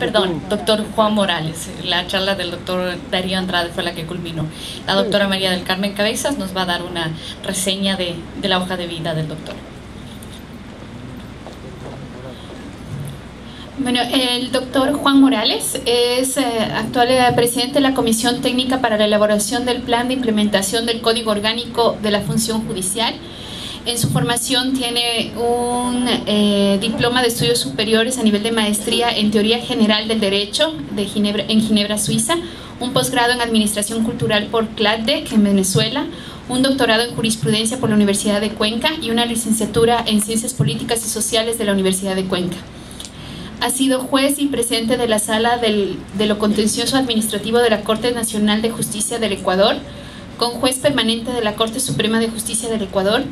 perdón, doctor Juan Morales. La charla del doctor Darío Andrade fue la que culminó. La doctora María del Carmen Cabezas nos va a dar una reseña de, de la hoja de vida del doctor. Bueno, el doctor Juan Morales es eh, actual eh, presidente de la Comisión Técnica para la elaboración del Plan de Implementación del Código Orgánico de la Función Judicial. En su formación tiene un eh, diploma de estudios superiores a nivel de maestría en Teoría General del Derecho de Ginebra, en Ginebra, Suiza, un posgrado en Administración Cultural por CLADEC en Venezuela, un doctorado en Jurisprudencia por la Universidad de Cuenca y una licenciatura en Ciencias Políticas y Sociales de la Universidad de Cuenca. Ha sido juez y presidente de la Sala del, de lo Contencioso Administrativo de la Corte Nacional de Justicia del Ecuador, con juez permanente de la Corte Suprema de Justicia del Ecuador,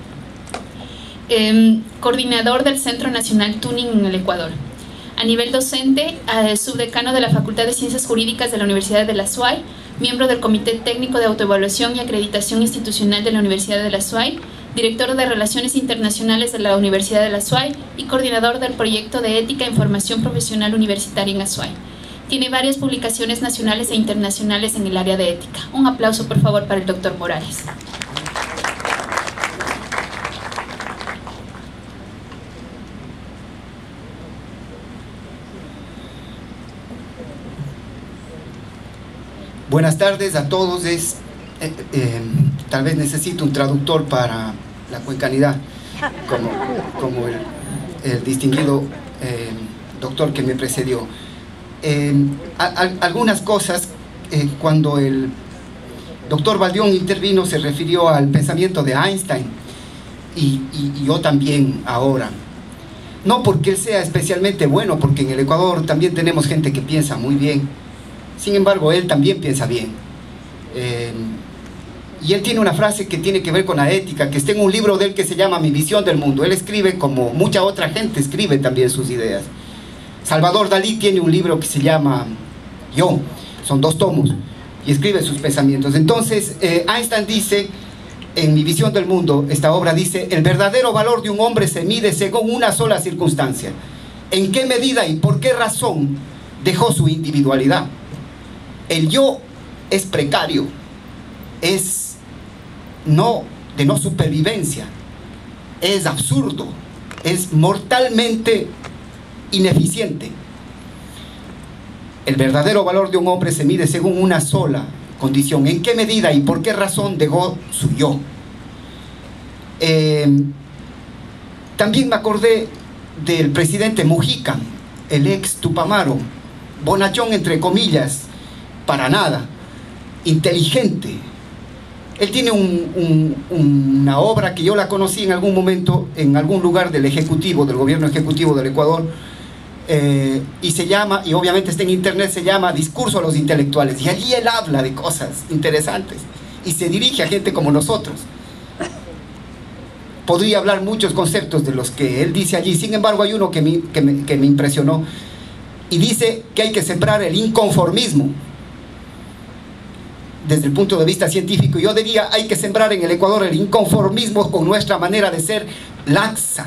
eh, coordinador del Centro Nacional Tuning en el Ecuador. A nivel docente, eh, subdecano de la Facultad de Ciencias Jurídicas de la Universidad de la SUAY, miembro del Comité Técnico de Autoevaluación y Acreditación Institucional de la Universidad de la SUAY, director de Relaciones Internacionales de la Universidad de la SUAY y coordinador del proyecto de Ética e Información Profesional Universitaria en ASUAY. Tiene varias publicaciones nacionales e internacionales en el área de ética. Un aplauso, por favor, para el doctor Morales. Buenas tardes a todos. Eh, eh, tal vez necesito un traductor para la cuencanidad, como, el, distinguido eh, doctor que me precedió. Algunas cosas, cuando el doctor Valdión intervino, se refirió al pensamiento de Einstein, y, y yo también ahora. No porque él sea especialmente bueno, porque en el Ecuador también tenemos gente que piensa muy bien, sin embargo, él también piensa bien. Eh, y él tiene una frase que tiene que ver con la ética, que está en un libro de él que se llama Mi visión del mundo. Él escribe como mucha otra gente escribe también sus ideas. Salvador Dalí tiene un libro que se llama Yo, son dos tomos, y escribe sus pensamientos. Entonces, eh, Einstein dice, en Mi visión del mundo, esta obra dice, el verdadero valor de un hombre se mide según una sola circunstancia. ¿En qué medida y por qué razón dejó su individualidad? El yo es precario, es no de no supervivencia, es absurdo, es mortalmente ineficiente. El verdadero valor de un hombre se mide según una sola condición. ¿En qué medida y por qué razón dejó su yo? Eh, también me acordé del presidente Mujica, el ex Tupamaro, bonachón entre comillas, para nada, inteligente. Él tiene un, un, una obra que yo la conocí en algún momento, en algún lugar del Ejecutivo, del Gobierno Ejecutivo del Ecuador, eh, y se llama, y obviamente está en internet, se llama Discurso a los Intelectuales. Y allí él habla de cosas interesantes y se dirige a gente como nosotros. Podría hablar muchos conceptos de los que él dice allí, sin embargo hay uno que me, que me impresionó y dice que hay que sembrar el inconformismo desde el punto de vista científico. Yo diría, hay que sembrar en el Ecuador el inconformismo con nuestra manera de ser laxa,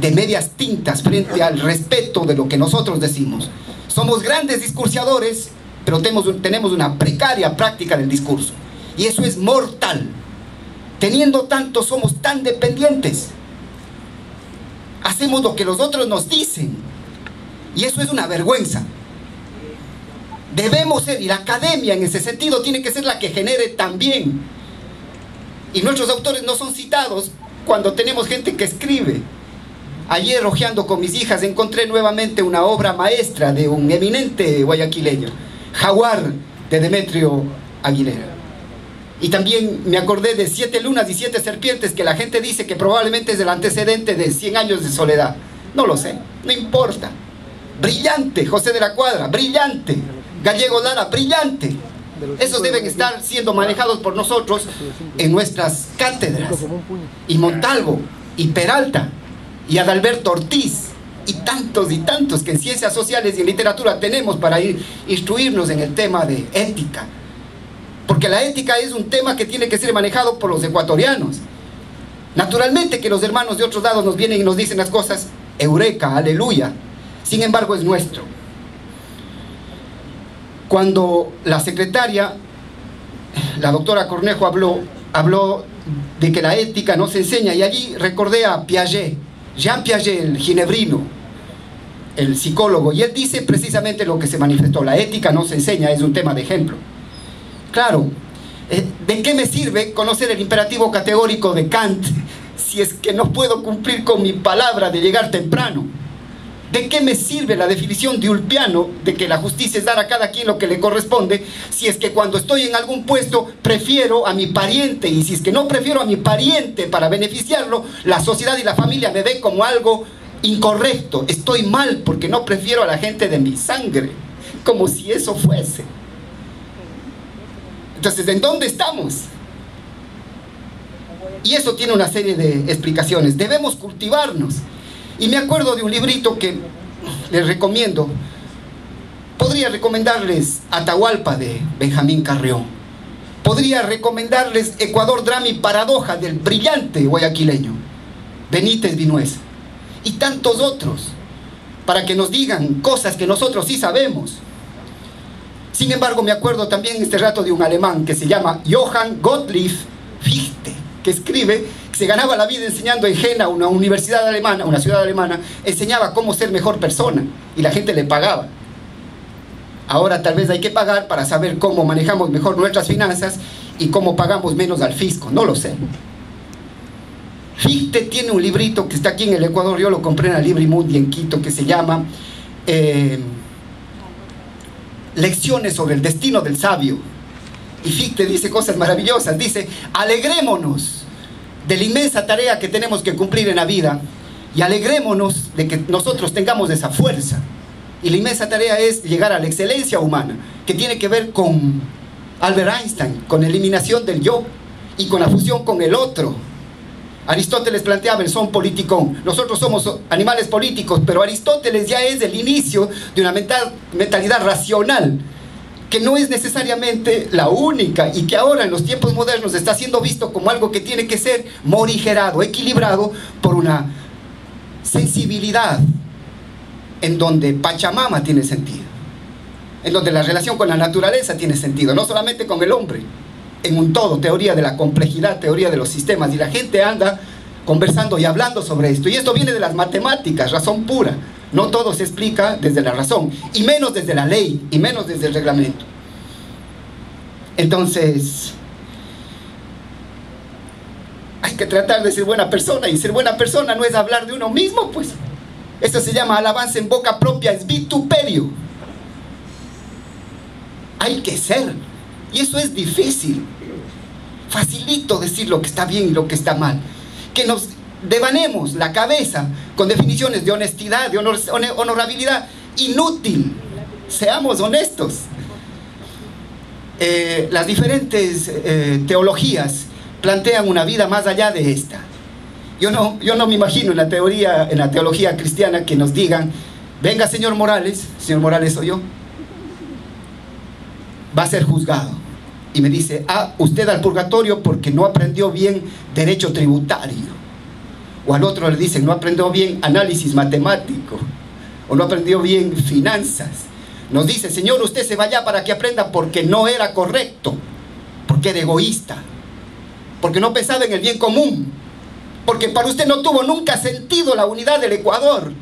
de medias tintas frente al respeto de lo que nosotros decimos. Somos grandes discursiadores, pero tenemos una precaria práctica del discurso. Y eso es mortal. Teniendo tanto, somos tan dependientes. Hacemos lo que los otros nos dicen. Y eso es una vergüenza. Debemos ser, y la academia en ese sentido tiene que ser la que genere también. Y nuestros autores no son citados cuando tenemos gente que escribe. Ayer, hojeando con mis hijas, encontré nuevamente una obra maestra de un eminente guayaquileño, Jaguar, de Demetrio Aguilera. Y también me acordé de Siete Lunas y Siete Serpientes, que la gente dice que probablemente es el antecedente de Cien Años de Soledad. No lo sé, no importa. Brillante, José de la Cuadra, brillante. Gallego Lara, brillante. Esos deben estar siendo manejados por nosotros en nuestras cátedras. Y Montalvo, y Peralta, y Adalberto Ortiz, y tantos y tantos que en ciencias sociales y en literatura tenemos para ir, instruirnos en el tema de ética. Porque la ética es un tema que tiene que ser manejado por los ecuatorianos. Naturalmente que los hermanos de otros lados nos vienen y nos dicen las cosas, eureka, aleluya. sin embargo es nuestro. Cuando la secretaria, la doctora Cornejo, habló, habló de que la ética no se enseña, y allí recordé a Piaget, Jean Piaget, el ginebrino, el psicólogo, y él dice precisamente lo que se manifestó, la ética no se enseña, es un tema de ejemplo. Claro, eh, ¿de qué me sirve conocer el imperativo categórico de Kant si es que no puedo cumplir con mi palabra de llegar temprano? ¿De qué me sirve la definición de Ulpiano de que la justicia es dar a cada quien lo que le corresponde si es que cuando estoy en algún puesto prefiero a mi pariente y si es que no prefiero a mi pariente para beneficiarlo, la sociedad y la familia me ven como algo incorrecto, estoy mal porque no prefiero a la gente de mi sangre, como si eso fuese. Entonces, ¿en dónde estamos? Y eso tiene una serie de explicaciones. Debemos cultivarnos. Y me acuerdo de un librito que les recomiendo. Podría recomendarles Atahualpa de Benjamín Carrión. Podría recomendarles Ecuador Drama y Paradoja del brillante guayaquileño Benítez Vinuesa. Y tantos otros. Para que nos digan cosas que nosotros sí sabemos. Sin embargo, me acuerdo también este rato de un alemán que se llama Johann Gottlieb Fichte, que escribe se ganaba la vida enseñando en Jena, una universidad alemana, una ciudad alemana, enseñaba cómo ser mejor persona y la gente le pagaba. Ahora tal vez hay que pagar para saber cómo manejamos mejor nuestras finanzas y cómo pagamos menos al fisco, no lo sé. Fichte tiene un librito que está aquí en el Ecuador, yo lo compré en la Librimundi en Quito, que se llama eh, Lecciones sobre el destino del sabio. Y Fichte dice cosas maravillosas, dice, alegrémonos de la inmensa tarea que tenemos que cumplir en la vida y alegrémonos de que nosotros tengamos esa fuerza. Y la inmensa tarea es llegar a la excelencia humana, que tiene que ver con Albert Einstein, con eliminación del yo y con la fusión con el otro. Aristóteles planteaba el son politicón. Nosotros somos animales políticos, pero Aristóteles ya es el inicio de una mentalidad racional que no es necesariamente la única y que ahora en los tiempos modernos está siendo visto como algo que tiene que ser morigerado, equilibrado por una sensibilidad en donde Pachamama tiene sentido, en donde la relación con la naturaleza tiene sentido, no solamente con el hombre, en un todo, teoría de la complejidad, teoría de los sistemas, y la gente anda conversando y hablando sobre esto, y esto viene de las matemáticas, razón pura, no todo se explica desde la razón, y menos desde la ley, y menos desde el reglamento. Entonces, hay que tratar de ser buena persona, y ser buena persona no es hablar de uno mismo, pues. Eso se llama alabanza en boca propia, es vituperio. Hay que ser, y eso es difícil. Facilito decir lo que está bien y lo que está mal. Que nos devanemos la cabeza con definiciones de honestidad, de honorabilidad, inútil. Seamos honestos. Eh, las diferentes eh, teologías plantean una vida más allá de esta. Yo no, yo no me imagino en la teoría, en la teología cristiana que nos digan, venga señor Morales, señor Morales soy yo, va a ser juzgado. Y me dice, ah, usted al purgatorio porque no aprendió bien derecho tributario o al otro le dicen, no aprendió bien análisis matemático, o no aprendió bien finanzas. Nos dice, Señor, usted se vaya para que aprenda porque no era correcto, porque era egoísta, porque no pensaba en el bien común, porque para usted no tuvo nunca sentido la unidad del Ecuador,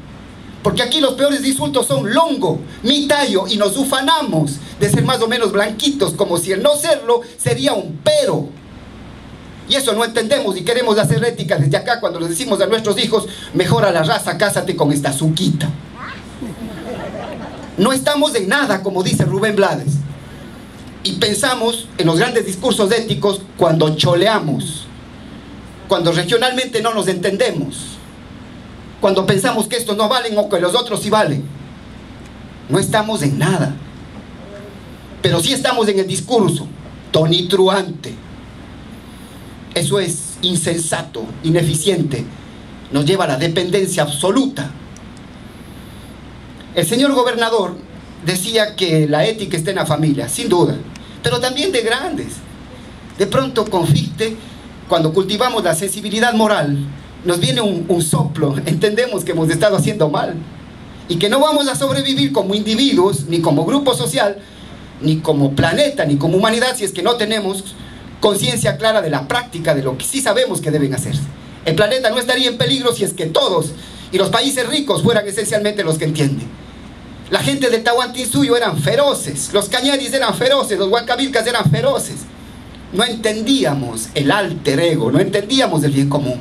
porque aquí los peores insultos son longo, mitallo, y nos ufanamos de ser más o menos blanquitos, como si el no serlo sería un pero. Y eso no entendemos y queremos hacer ética desde acá cuando les decimos a nuestros hijos, mejora la raza, cásate con esta suquita. No estamos en nada, como dice Rubén Blades. Y pensamos en los grandes discursos éticos cuando choleamos, cuando regionalmente no nos entendemos, cuando pensamos que estos no valen o que los otros sí valen. No estamos en nada. Pero sí estamos en el discurso tonitruante eso es insensato, ineficiente. Nos lleva a la dependencia absoluta. El señor gobernador decía que la ética está en la familia, sin duda, pero también de grandes. De pronto, confite, cuando cultivamos la sensibilidad moral, nos viene un, soplo, entendemos que hemos estado haciendo mal. y que no vamos a sobrevivir como individuos, ni como grupo social, ni como planeta, ni como humanidad, si es que no tenemos conciencia clara de la práctica de lo que sí sabemos que deben hacerse. El planeta no estaría en peligro si es que todos y los países ricos fueran esencialmente los que entienden. La gente del Tahuantinsuyo eran feroces, los cañaris eran feroces, los huancavilcas eran feroces. No entendíamos el alter ego, no entendíamos el bien común.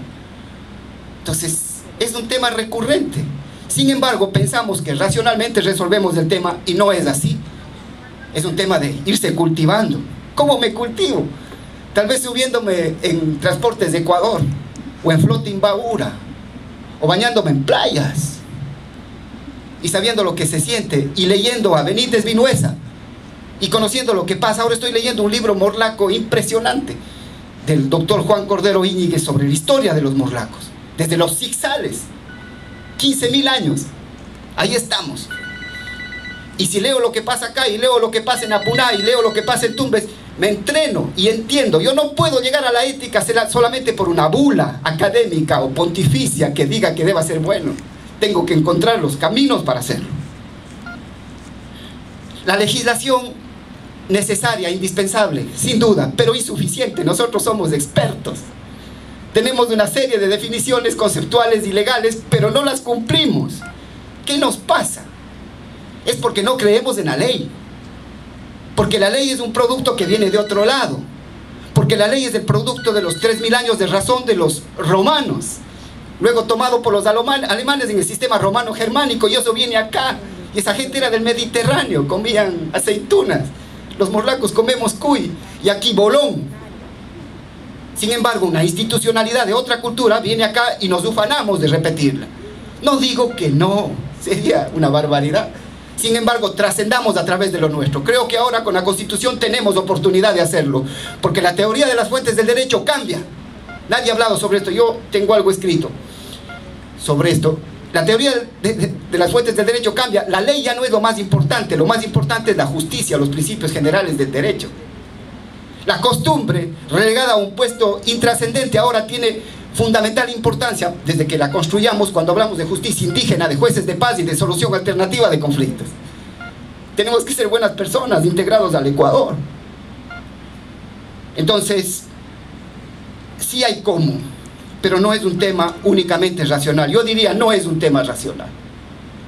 Entonces, es un tema recurrente. Sin embargo, pensamos que racionalmente resolvemos el tema y no es así. Es un tema de irse cultivando. ¿Cómo me cultivo? Tal vez subiéndome en transportes de Ecuador, o en flota imbabura, o bañándome en playas, y sabiendo lo que se siente, y leyendo a Benítez Vinuesa, y conociendo lo que pasa. Ahora estoy leyendo un libro morlaco impresionante del doctor Juan Cordero Íñiguez sobre la historia de los morlacos, desde los zigzales, 15 mil años. Ahí estamos. Y si leo lo que pasa acá, y leo lo que pasa en Apuná, y leo lo que pasa en Tumbes, me entreno y entiendo. Yo no puedo llegar a la ética solamente por una bula académica o pontificia que diga que deba ser bueno. Tengo que encontrar los caminos para hacerlo. La legislación necesaria, indispensable, sin duda, pero insuficiente. Nosotros somos expertos. Tenemos una serie de definiciones conceptuales y legales, pero no las cumplimos. ¿Qué nos pasa? Es porque no creemos en la ley. Porque la ley es un producto que viene de otro lado. Porque la ley es el producto de los 3.000 años de razón de los romanos. Luego tomado por los alemanes en el sistema romano-germánico. Y eso viene acá. Y esa gente era del Mediterráneo. Comían aceitunas. Los morlacos comemos cuy. Y aquí bolón. Sin embargo, una institucionalidad de otra cultura viene acá y nos ufanamos de repetirla. No digo que no, sería una barbaridad. Sin embargo, trascendamos a través de lo nuestro. Creo que ahora con la Constitución tenemos oportunidad de hacerlo, porque la teoría de las fuentes del derecho cambia. Nadie ha hablado sobre esto, yo tengo algo escrito sobre esto. La teoría de, las fuentes del derecho cambia. La ley ya no es lo más importante, lo más importante es la justicia, los principios generales del derecho. La costumbre, relegada a un puesto intrascendente, ahora tiene fundamental importancia desde que la construyamos cuando hablamos de justicia indígena, de jueces de paz y de solución alternativa de conflictos. Tenemos que ser buenas personas integrados al Ecuador. Entonces, sí hay cómo, pero no es un tema únicamente racional. Yo diría, no es un tema racional.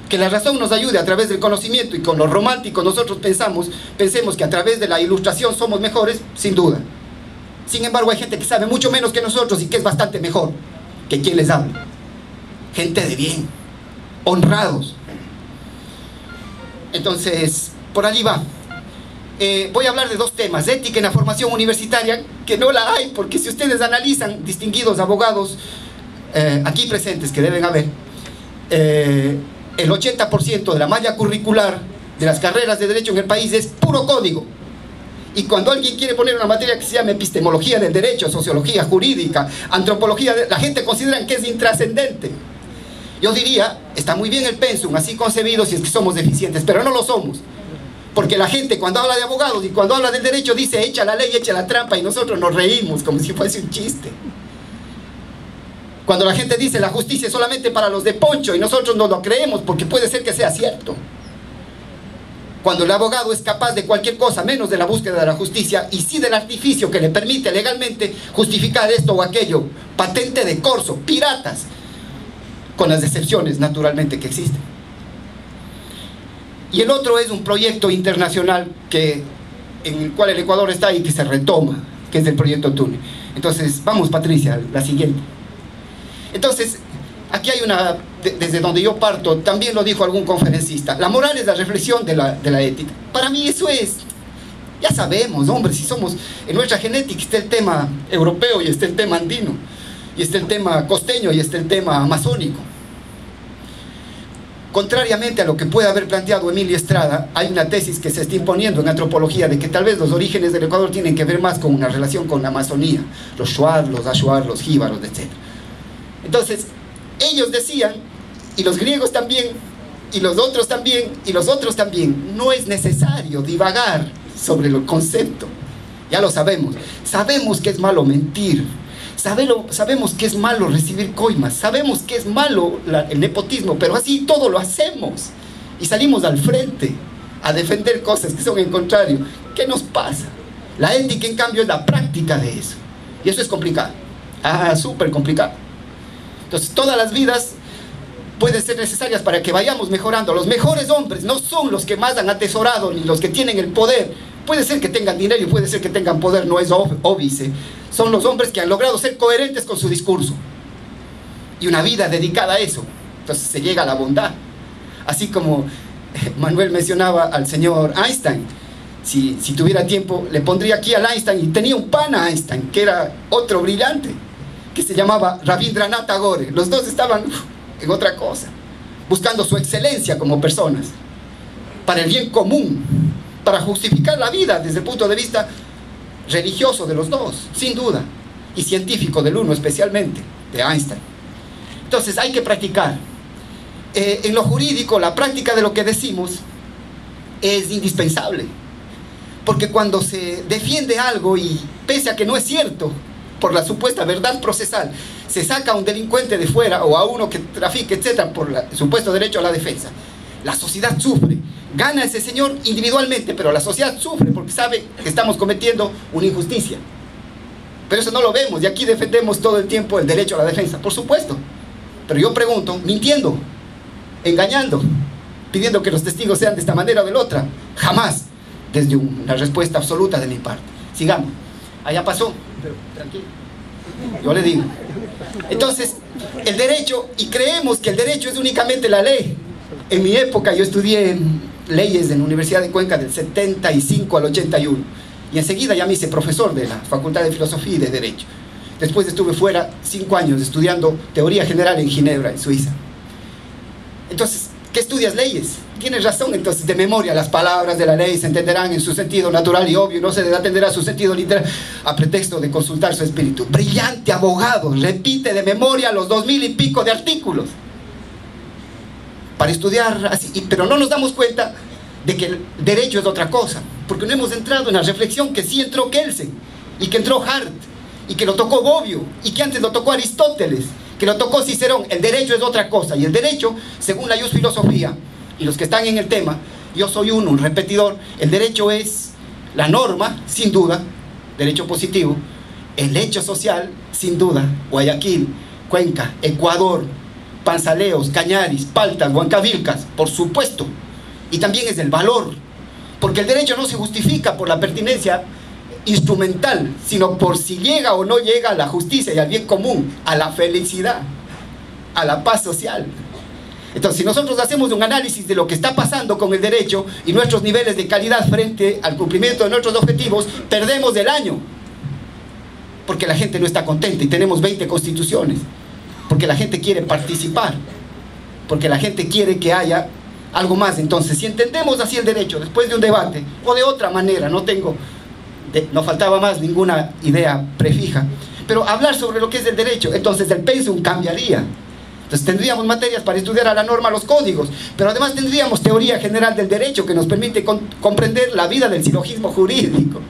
Que la razón nos ayude a través del conocimiento y con lo romántico nosotros pensamos, pensemos que a través de la ilustración somos mejores, sin duda. Sin embargo, hay gente que sabe mucho menos que nosotros y que es bastante mejor que quien les habla. Gente de bien, honrados. Entonces, por allí va. Eh, voy a hablar de dos temas, ética en la formación universitaria, que no la hay, porque si ustedes analizan distinguidos abogados eh, aquí presentes, que deben haber, eh, el 80% de la malla curricular de las carreras de derecho en el país es puro código. Y cuando alguien quiere poner una materia que se llama epistemología del derecho, sociología jurídica, antropología, la gente considera que es intrascendente. Yo diría, está muy bien el pensum, así concebido si es que somos deficientes, pero no lo somos. Porque la gente cuando habla de abogados y cuando habla del derecho dice echa la ley, echa la trampa y nosotros nos reímos como si fuese un chiste. Cuando la gente dice la justicia es solamente para los de poncho y nosotros no lo creemos porque puede ser que sea cierto cuando el abogado es capaz de cualquier cosa menos de la búsqueda de la justicia y sí del artificio que le permite legalmente justificar esto o aquello, patente de corso, piratas, con las excepciones naturalmente que existen. Y el otro es un proyecto internacional que, en el cual el Ecuador está y que se retoma, que es el proyecto Túnel. Entonces, vamos Patricia, la siguiente. Entonces, aquí hay una, desde donde yo parto, también lo dijo algún conferencista, la moral es la reflexión de la, de la ética. Para mí eso es, ya sabemos, hombre, si somos, en nuestra genética está el tema europeo y está el tema andino, y está el tema costeño y está el tema amazónico. Contrariamente a lo que puede haber planteado Emilio Estrada, hay una tesis que se está imponiendo en antropología de que tal vez los orígenes del Ecuador tienen que ver más con una relación con la Amazonía, los Shuar, los Ashuar, los Jíbaros, etc. Entonces, ellos decían, y los griegos también, y los otros también, y los otros también, no es necesario divagar sobre el concepto. Ya lo sabemos. Sabemos que es malo mentir. sabemos que es malo recibir coimas, sabemos que es malo el nepotismo, pero así todo lo hacemos. Y salimos al frente a defender cosas que son en contrario. ¿Qué nos pasa? La ética, en cambio, es la práctica de eso. Y eso es complicado. Ah, súper complicado. Entonces, todas las vidas pueden ser necesarias para que vayamos mejorando. Los mejores hombres no son los que más han atesorado ni los que tienen el poder. Puede ser que tengan dinero y puede ser que tengan poder, no es óbice. Son los hombres que han logrado ser coherentes con su discurso. Y una vida dedicada a eso. Entonces se llega a la bondad. Así como Manuel mencionaba al señor Einstein. Si, si tuviera tiempo, le pondría aquí al Einstein. Y tenía un pana Einstein, que era otro brillante, que se llamaba Rabindranath Tagore. Los dos estaban en otra cosa, buscando su excelencia como personas, para el bien común, para justificar la vida desde el punto de vista religioso de los dos, sin duda, y científico del uno especialmente, de Einstein. Entonces hay que practicar. Eh, en lo jurídico, la práctica de lo que decimos es indispensable, porque cuando se defiende algo y pese a que no es cierto, por la supuesta verdad procesal, se saca a un delincuente de fuera o a uno que trafique, etcétera, por el supuesto derecho a la defensa. La sociedad sufre. Gana ese señor individualmente, pero la sociedad sufre porque sabe que estamos cometiendo una injusticia. Pero eso no lo vemos y aquí defendemos todo el tiempo el derecho a la defensa, por supuesto. Pero yo pregunto, mintiendo, engañando, pidiendo que los testigos sean de esta manera o de la otra, jamás, desde una respuesta absoluta de mi parte. Sigamos. Allá pasó, pero tranquilo. Yo le digo. Entonces, el derecho, y creemos que el derecho es únicamente la ley. En mi época yo estudié leyes en la Universidad de Cuenca del 75 al 81. Y enseguida ya me hice profesor de la Facultad de Filosofía y de Derecho. Después estuve fuera cinco años estudiando teoría general en Ginebra, en Suiza. Entonces, ¿qué estudias leyes? Tienes razón, entonces de memoria las palabras de la ley se entenderán en su sentido natural y obvio, no se atenderá a su sentido literal a pretexto de consultar su espíritu. Brillante abogado, repite de memoria los dos mil y pico de artículos para estudiar así, pero no nos damos cuenta de que el derecho es otra cosa, porque no hemos entrado en la reflexión que sí entró Kelsen y que entró Hart y que lo tocó Bobbio y que antes lo tocó Aristóteles, que lo tocó Cicerón. El derecho es otra cosa. Y el derecho, según la Jus Filosofía, y los que están en el tema, yo soy uno, un repetidor, el derecho es la norma, sin duda, derecho positivo, el hecho social, sin duda, Guayaquil, Cuenca, Ecuador, Panzaleos, Cañaris, Paltas, Huancavilcas, por supuesto, y también es el valor, porque el derecho no se justifica por la pertinencia instrumental, sino por si llega o no llega a la justicia y al bien común, a la felicidad, a la paz social. Entonces, si nosotros hacemos un análisis de lo que está pasando con el derecho y nuestros niveles de calidad frente al cumplimiento de nuestros objetivos, perdemos del año. Porque la gente no está contenta y tenemos 20 constituciones. Porque la gente quiere participar. Porque la gente quiere que haya algo más. Entonces, si entendemos así el derecho después de un debate o de otra manera, no tengo, no faltaba más ninguna idea prefija, pero hablar sobre lo que es el derecho, entonces el pensum cambiaría. Entonces tendríamos materias para estudiar a la norma los códigos, pero además tendríamos teoría general del derecho que nos permite comprender la vida del silogismo jurídico,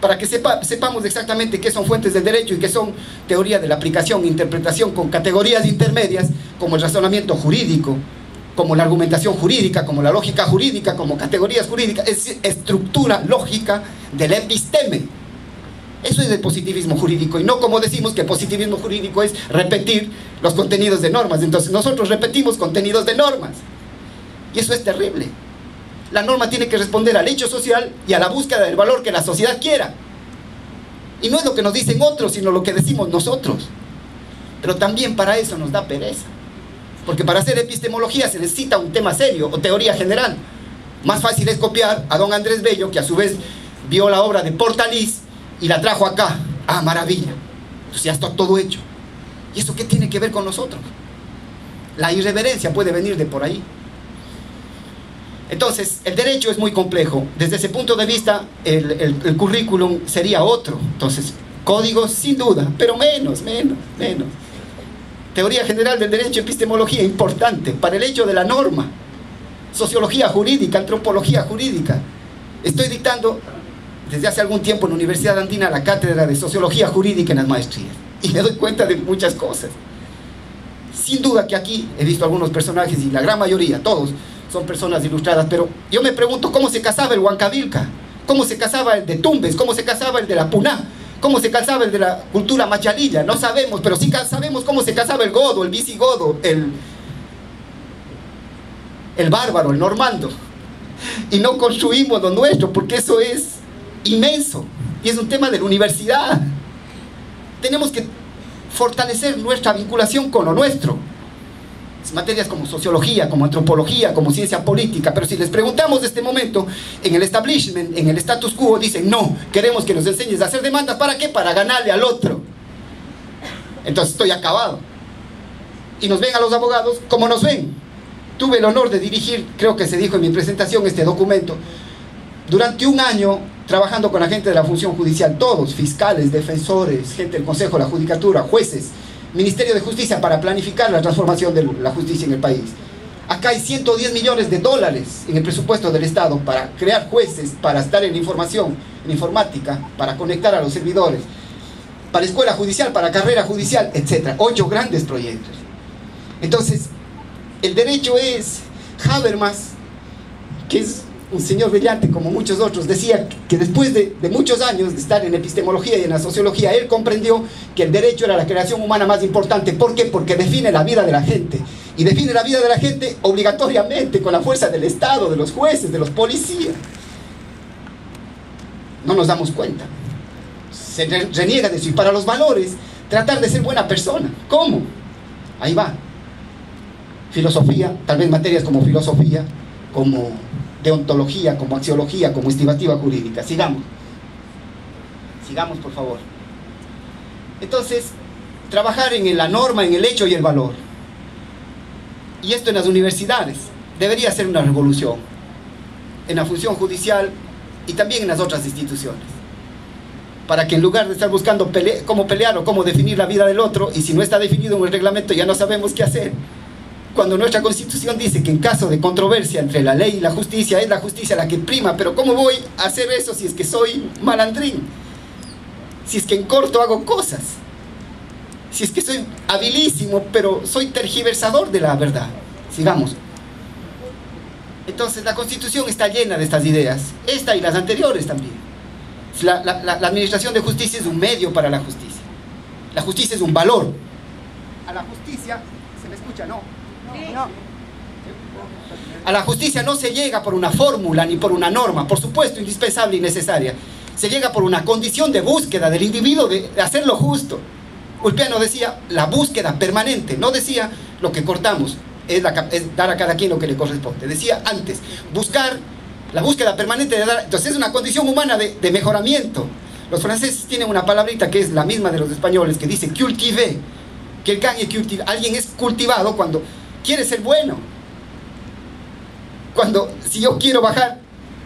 para que sepamos exactamente qué son fuentes del derecho y qué son teoría de la aplicación, interpretación con categorías intermedias como el razonamiento jurídico, como la argumentación jurídica, como la lógica jurídica, como categorías jurídicas, es estructura lógica del episteme eso es el positivismo jurídico y no como decimos que positivismo jurídico es repetir los contenidos de normas. Entonces nosotros repetimos contenidos de normas. Y eso es terrible. La norma tiene que responder al hecho social y a la búsqueda del valor que la sociedad quiera. Y no es lo que nos dicen otros, sino lo que decimos nosotros. Pero también para eso nos da pereza. Porque para hacer epistemología se necesita un tema serio o teoría general. Más fácil es copiar a don Andrés Bello, que a su vez vio la obra de Portaliz y la trajo acá. Ah, maravilla. Entonces ya está todo hecho. ¿Y eso qué tiene que ver con nosotros? La irreverencia puede venir de por ahí. Entonces, el derecho es muy complejo. Desde ese punto de vista, el, currículum sería otro. Entonces, códigos sin duda, pero menos, menos, menos. Teoría general del derecho, epistemología, importante para el hecho de la norma. Sociología jurídica, antropología jurídica. Estoy dictando desde hace algún tiempo en la Universidad Andina la cátedra de Sociología Jurídica en las maestrías. y me doy cuenta de muchas cosas. Sin duda que aquí he visto algunos personajes y la gran mayoría, todos, son personas ilustradas, pero yo me pregunto cómo se casaba el Huancavilca, cómo se casaba el de Tumbes, cómo se casaba el de la Puná, cómo se casaba el de la cultura machalilla, no sabemos, pero sí sabemos cómo se casaba el godo, el visigodo, el, el bárbaro, el normando. Y no construimos lo nuestro, porque eso es inmenso. Y es un tema de la universidad. Tenemos que fortalecer nuestra vinculación con lo nuestro. Materias como sociología, como antropología, como ciencia política, pero si les preguntamos de este momento, en el establishment, en el status quo, dicen, no, queremos que nos enseñes a hacer demandas, ¿para qué? Para ganarle al otro. Entonces estoy acabado. Y nos ven a los abogados como nos ven. Tuve el honor de dirigir, creo que se dijo en mi presentación, este documento. Durante un año trabajando con la gente de la función judicial, todos, fiscales, defensores, gente del Consejo la Judicatura, jueces, Ministerio de Justicia para planificar la transformación de la justicia en el país. Acá hay 110 millones de dólares en el presupuesto del Estado para crear jueces, para estar en información, en informática, para conectar a los servidores, para escuela judicial, para carrera judicial, etc. Ocho grandes proyectos. Entonces, el derecho es Habermas, que es un señor brillante como muchos otros, decía que después de, muchos años de estar en epistemología y en la sociología, él comprendió que el derecho era la creación humana más importante. ¿Por qué? Porque define la vida de la gente. Y define la vida de la gente obligatoriamente con la fuerza del Estado, de los jueces, de los policías. No nos damos cuenta. Se reniega de eso. Y para los valores, tratar de ser buena persona. ¿Cómo? Ahí va. Filosofía, tal vez materias como filosofía, como deontología, como axiología, como estimativa jurídica. Sigamos. Sigamos, por favor. Entonces, trabajar en la norma, en el hecho y el valor. Y esto en las universidades debería ser una revolución. En la función judicial y también en las otras instituciones. Para que en lugar de estar buscando cómo pelear o cómo definir la vida del otro, y si no está definido en el reglamento ya no sabemos qué hacer, cuando nuestra constitución dice que en caso de controversia entre la ley y la justicia es la justicia la que prima, pero ¿cómo voy a hacer eso si es que soy malandrín? Si es que en corto hago cosas. Si es que soy habilísimo, pero soy tergiversador de la verdad. Sigamos. Entonces la constitución está llena de estas ideas, esta y las anteriores también. La, la administración de justicia es un medio para la justicia. La justicia es un valor. A la justicia, se me escucha, no, a la justicia no se llega por una fórmula ni por una norma, por supuesto indispensable y necesaria. Se llega por una condición de búsqueda del individuo de, hacer lo justo. Ulpiano decía la búsqueda permanente, no decía lo que cortamos, es, dar a cada quien lo que le corresponde. Decía antes, buscar la búsqueda permanente de dar. Entonces es una condición humana de, mejoramiento. Los franceses tienen una palabrita que es la misma de los españoles, que dice cultiver, que Alguien es cultivado cuando quiere ser bueno. Cuando, si yo quiero bajar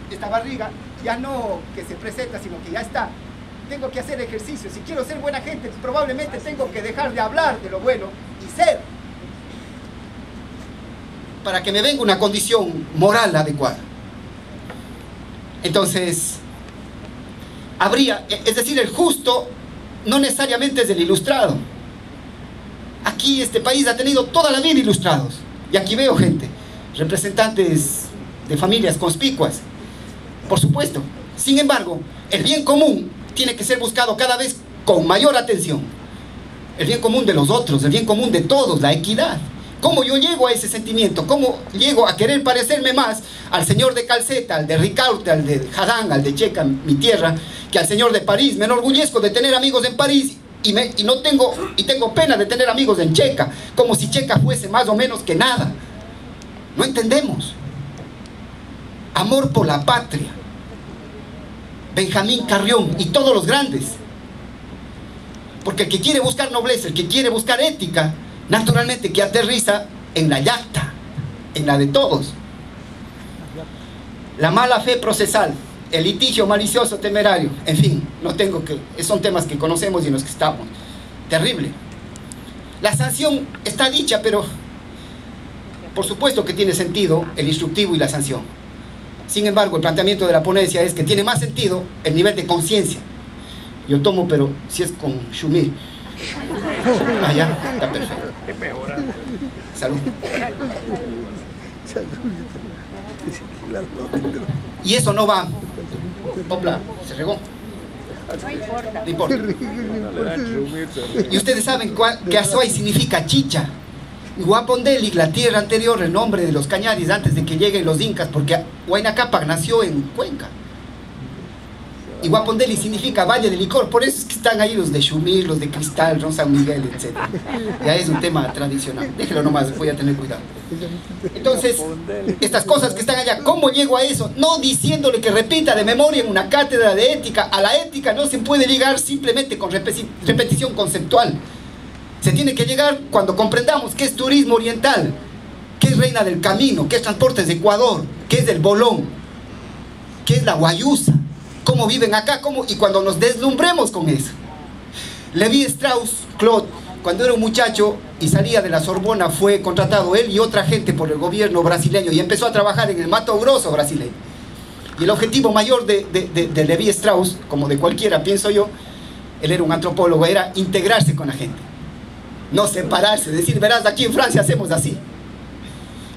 esta barriga, ya no que se presenta, sino que ya está. Tengo que hacer ejercicio. Si quiero ser buena gente, probablemente tengo que dejar de hablar de lo bueno y ser. Para que me venga una condición moral adecuada. Entonces, habría, es decir, el justo no necesariamente es el ilustrado Aquí este país ha tenido toda la vida ilustrados. Y aquí veo gente, representantes de familias conspicuas. Por supuesto. Sin embargo, el bien común tiene que ser buscado cada vez con mayor atención. El bien común de los otros, el bien común de todos, la equidad. ¿Cómo yo llego a ese sentimiento? ¿Cómo llego a querer parecerme más al señor de Calceta, al de Ricaurte, al de Jadán, al de Checa, mi tierra, que al señor de París? Me enorgullezco de tener amigos en París y, no tengo, y tengo pena de tener amigos en Checa, como si Checa fuese más o menos que nada. No entendemos. Amor por la patria. Benjamín Carrión y todos los grandes. Porque el que quiere buscar nobleza, el que quiere buscar ética, naturalmente que aterriza en la yacta, en la de todos. La mala fe procesal el litigio malicioso, temerario, en fin, no tengo que, son temas que conocemos y en los que estamos. Terrible. La sanción está dicha, pero por supuesto que tiene sentido el instructivo y la sanción. Sin embargo, el planteamiento de la ponencia es que tiene más sentido el nivel de conciencia. Yo tomo, pero si es con Shumir, Ah, ya, está perfecto. Salud. Y eso no va. Opla, se regó. No importa. Y ustedes saben que Azuay significa chicha. Guapondeli, la tierra anterior, el nombre de los cañaris antes de que lleguen los incas, porque Huayna nació en Cuenca. Y Guapondeli significa valle de licor, por eso es que están ahí los de Shumir, los de Cristal, Ron San Miguel, etc. Ya es un tema tradicional. Déjelo nomás, voy a tener cuidado. Entonces, estas cosas que están allá, ¿cómo llego a eso? No diciéndole que repita de memoria en una cátedra de ética. A la ética no se puede llegar simplemente con repetición conceptual. Se tiene que llegar cuando comprendamos qué es turismo oriental, qué es Reina del Camino, qué es Transportes de Ecuador, qué es el Bolón, qué es la Guayusa cómo viven acá, cómo, y cuando nos deslumbremos con eso. Levi Strauss, Claude, cuando era un muchacho y salía de la Sorbona, fue contratado él y otra gente por el gobierno brasileño y empezó a trabajar en el Mato Grosso brasileño. Y el objetivo mayor de, de, Levi Strauss, como de cualquiera, pienso yo, él era un antropólogo, era integrarse con la gente. No separarse, decir, verás, aquí en Francia hacemos así.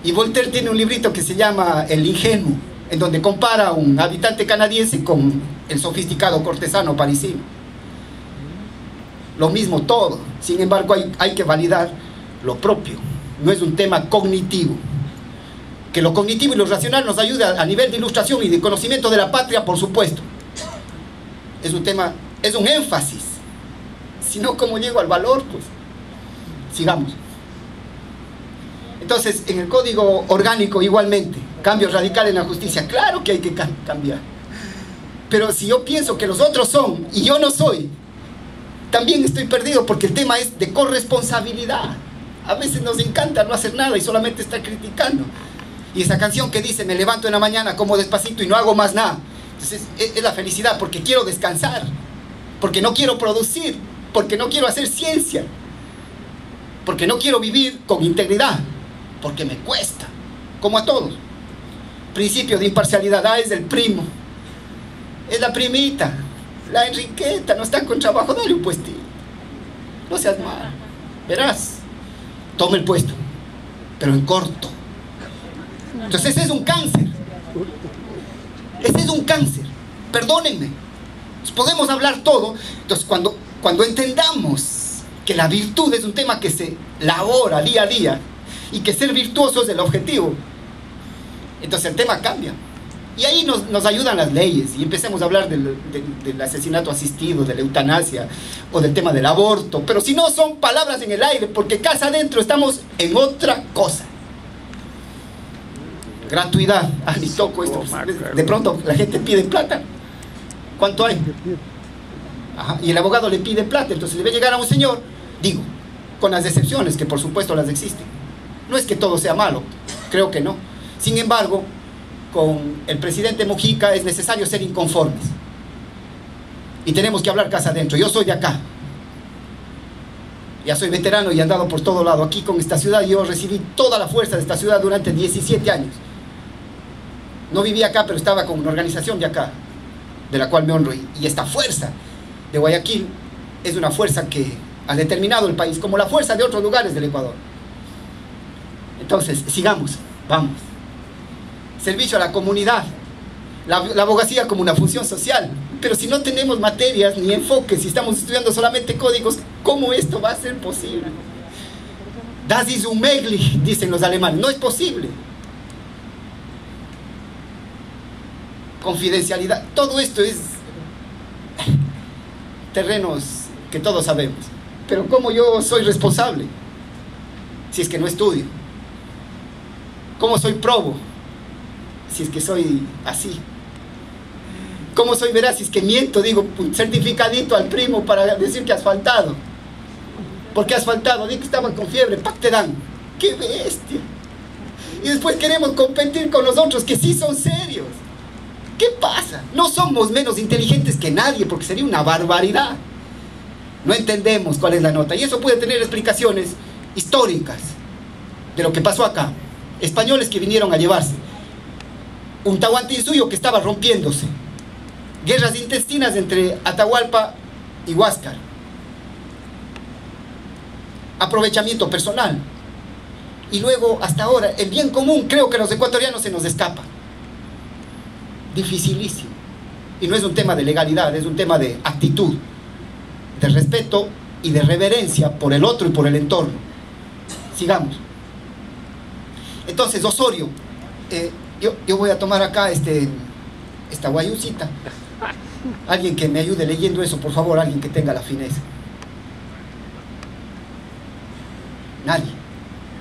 Y Voltaire tiene un librito que se llama El ingenuo en donde compara un habitante canadiense con el sofisticado cortesano parisino. Lo mismo todo, sin embargo hay, hay que validar lo propio, no es un tema cognitivo. Que lo cognitivo y lo racional nos ayuda a nivel de ilustración y de conocimiento de la patria, por supuesto. Es un tema, es un énfasis. Si no, ¿cómo llego al valor? Pues sigamos. Entonces, en el código orgánico igualmente, cambios radicales en la justicia, claro que hay que cambiar. Pero si yo pienso que los otros son y yo no soy, también estoy perdido porque el tema es de corresponsabilidad. A veces nos encanta no hacer nada y solamente estar criticando. Y esa canción que dice, me levanto en la mañana, como despacito y no hago más nada. Entonces es, la felicidad porque quiero descansar, porque no quiero producir, porque no quiero hacer ciencia, porque no quiero vivir con integridad, porque me cuesta, como a todos principio de imparcialidad, ah, es del primo, es la primita, la Enriqueta, no está con trabajo, dale un puestito, no seas mal, verás, toma el puesto, pero en corto. Entonces ese es un cáncer, ese es un cáncer, perdónenme, podemos hablar todo, entonces cuando, cuando entendamos que la virtud es un tema que se labora día a día y que ser virtuoso es el objetivo, entonces el tema cambia. Y ahí nos, ayudan las leyes y empecemos a hablar del, asesinato asistido, de la eutanasia o del tema del aborto. Pero si no son palabras en el aire, porque casa adentro estamos en otra cosa. Gratuidad. Ah, ni toco esto. De pronto la gente pide plata. ¿Cuánto hay? Y el abogado le pide plata. Entonces debe llegar a un señor, digo, con las excepciones, que por supuesto las existen. No es que todo sea malo, creo que no sin embargo, con el presidente Mojica es necesario ser inconformes. Y tenemos que hablar casa adentro. Yo soy de acá. Ya soy veterano y he andado por todo lado. Aquí con esta ciudad yo recibí toda la fuerza de esta ciudad durante 17 años. No vivía acá, pero estaba con una organización de acá, de la cual me honro. Y esta fuerza de Guayaquil es una fuerza que ha determinado el país, como la fuerza de otros lugares del Ecuador. Entonces, sigamos, vamos servicio a la comunidad, la, abogacía como una función social. Pero si no tenemos materias ni enfoques, si estamos estudiando solamente códigos, ¿cómo esto va a ser posible? Das ist unmöglich, dicen los alemanes. No es posible. Confidencialidad. Todo esto es terrenos que todos sabemos. Pero ¿cómo yo soy responsable? Si es que no estudio. ¿Cómo soy probo? Si es que soy así? ¿Cómo soy veraz si es que miento? Digo, un certificadito al primo para decir que has faltado. ¿Por qué has faltado? Di que estaban con fiebre, ¡pac! te dan. ¡Qué bestia! Y después queremos competir con los otros que sí son serios. ¿Qué pasa? No somos menos inteligentes que nadie porque sería una barbaridad. No entendemos cuál es la nota. Y eso puede tener explicaciones históricas de lo que pasó acá. Españoles que vinieron a llevarse un suyo que estaba rompiéndose. Guerras intestinas entre Atahualpa y Huáscar. aprovechamiento personal. Y luego, hasta ahora, el bien común creo que a los ecuatorianos se nos escapa. Dificilísimo. Y no es un tema de legalidad, es un tema de actitud, de respeto y de reverencia por el otro y por el entorno. Sigamos. Entonces, Osorio, eh, yo, yo, voy a tomar acá este, esta guayucita. Alguien que me ayude leyendo eso, por favor, alguien que tenga la fineza. Nadie.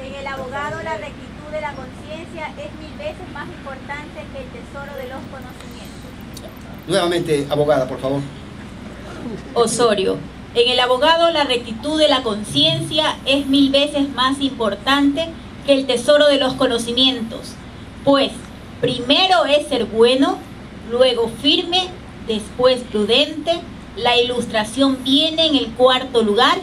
En el abogado la rectitud de la conciencia es mil veces más importante que el tesoro de los conocimientos. Nuevamente, abogada, por favor. Osorio, en el abogado la rectitud de la conciencia es mil veces más importante que el tesoro de los conocimientos, pues primero es ser bueno, luego firme, después prudente, la ilustración viene en el cuarto lugar,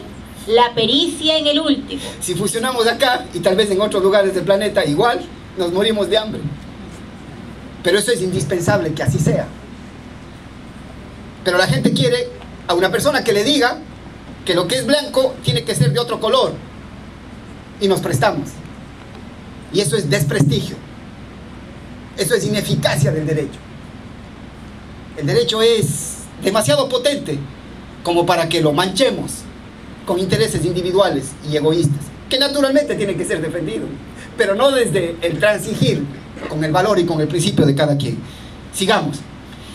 la pericia en el último. Si fusionamos acá y tal vez en otros lugares del planeta igual, nos morimos de hambre. Pero eso es indispensable que así sea. Pero la gente quiere a una persona que le diga que lo que es blanco tiene que ser de otro color. Y nos prestamos. Y eso es desprestigio. Eso es ineficacia del derecho. El derecho es demasiado potente como para que lo manchemos con intereses individuales y egoístas, que naturalmente tienen que ser defendidos, pero no desde el transigir con el valor y con el principio de cada quien. Sigamos.